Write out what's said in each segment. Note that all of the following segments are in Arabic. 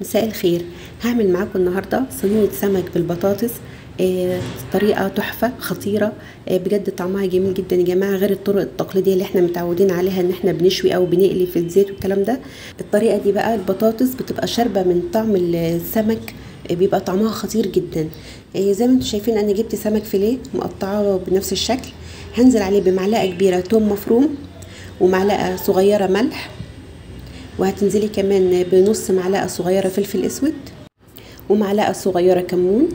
مساء الخير. هعمل معاكم النهارده صينية سمك بالبطاطس آه، طريقة تحفة خطيرة آه، بجد طعمها جميل جدا يا جماعة غير الطرق التقليدية اللي إحنا متعودين عليها إن إحنا بنشوي أو بنقلي في الزيت والكلام ده. الطريقة دي بقى البطاطس بتبقى شاربة من طعم السمك آه، بيبقى طعمها خطير جدا. آه، زي ما أنتم شايفين أنا جبت سمك فيليه مقطعه بنفس الشكل. هنزل عليه بمعلقة كبيرة توم مفروم ومعلقة صغيرة ملح وهتنزلي كمان بنص معلقة صغيرة فلفل أسود ومعلقة صغيرة كمون.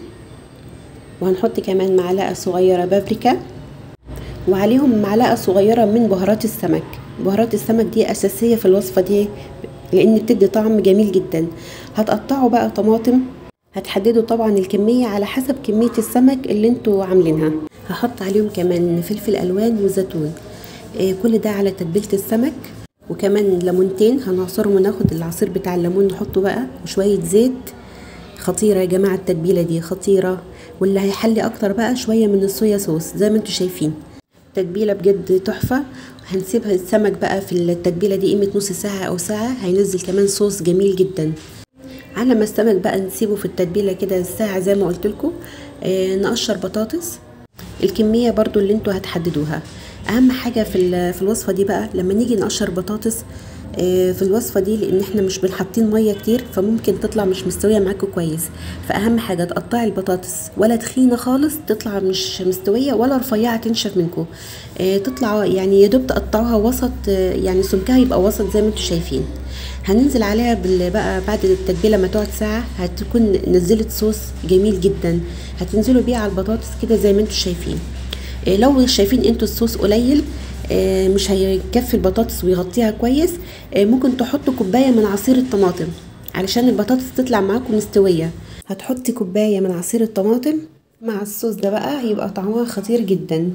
وهنحط كمان معلقة صغيرة بابريكا وعليهم معلقة صغيرة من بهارات السمك. بهارات السمك دي أساسية في الوصفة دي لأن بتدي طعم جميل جدا. هتقطعوا بقى طماطم. هتحددوا طبعا الكمية على حسب كمية السمك اللي أنتوا عاملينها. هحط عليهم كمان فلفل ألوان وزيتون. إيه كل ده على تتبيلة السمك. وكمان ليمونتين هنعصرهم وناخد العصير بتاع الليمون نحطه بقى وشوية زيت. خطيرة يا جماعة التتبيلة دي خطيرة. واللي هيحلي أكتر بقى شوية من الصويا صوص زي ما أنتم شايفين. تتبيله بجد تحفة. هنسيبها السمك بقى في التتبيلة دي قيمة نص ساعة أو ساعة. هينزل كمان صوص جميل جدا. على ما السمك بقى نسيبه في التتبيلة كده ساعة زي ما قلت لكم آه نقشر بطاطس. الكمية برضو اللي أنتوا هتحددوها. أهم حاجة في في الوصفة دي بقى لما نيجي نقشر بطاطس في الوصفة دي لأن إحنا مش بنحطين مية كتير فممكن تطلع مش مستوية معاكم كويس. فأهم حاجة تقطعي البطاطس. ولا تخينة خالص تطلع مش مستوية ولا رفيعة تنشف منكم تطلع يعني يا دوب تقطعوها وسط يعني سمكها يبقى وسط زي ما أنتم شايفين. هننزل عليها بقى بعد التتبيلة ما تقعد ساعة. هتكون نزلت صوص جميل جدا. هتنزلوا بيه على البطاطس كده زي ما أنتم شايفين. لو شايفين أنتوا الصوص قليل مش هيكفي البطاطس ويغطيها كويس. ممكن تحطوا كوباية من عصير الطماطم علشان البطاطس تطلع معاكم مستوية. هتحطي كوباية من عصير الطماطم مع الصوص ده بقى هيبقى طعمها خطير جدا.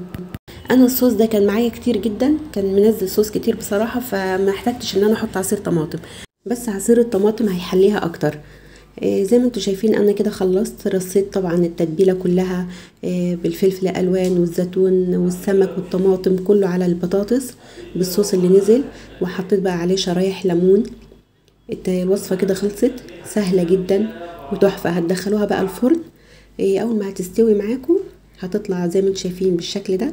أنا الصوص ده كان معايا كتير جدا كان منزل صوص كتير بصراحة فما احتجتش إن أنا أحط عصير طماطم. بس عصير الطماطم هيحليها أكتر. زي ما أنتم شايفين أنا كده خلصت رصيت طبعا التتبيلة كلها بالفلفل الالوان والزيتون والسمك والطماطم كله على البطاطس بالصوص اللي نزل وحطيت بقى عليه شرايح ليمون. الوصفة كده خلصت سهلة جدا وتحفة. هتدخلوها بقى الفرن. أول ما هتستوي معاكم هتطلع زي ما أنتم شايفين بالشكل ده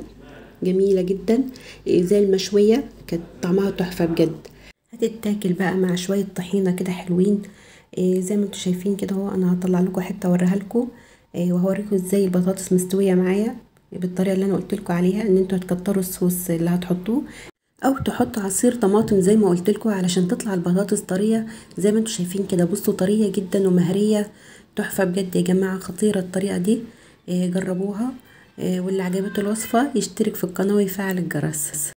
جميلة جدا. زي المشوية كانت طعمها تحفة بجد. هتتاكل بقى مع شوية طحينة كده حلوين. زي ما أنتم شايفين كده اهو أنا هطلع لكم حتة اوريها لكم. إيه وهوريكم إزاي البطاطس مستوية معايا بالطريقة اللي أنا قلت لكم عليها ان أنتوا هتكتروا الصوص اللي هتحطوه أو تحطوا عصير طماطم زي ما قلت لكم علشان تطلع البطاطس طرية. زي ما أنتم شايفين كده بصوا طرية جدا ومهرية. تحفة بجد يا جماعة خطيرة الطريقة دي. إيه جربوها. واللي عجبته الوصفة يشترك في القناة ويفعل الجرس.